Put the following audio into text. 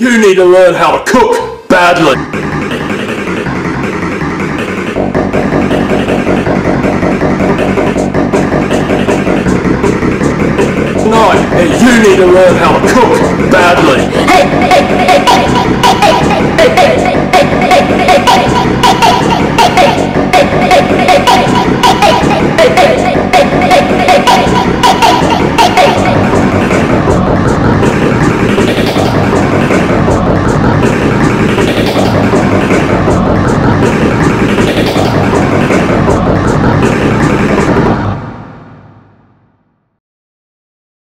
You need to learn how to cook badly. Tonight, you need to learn how to cook badly.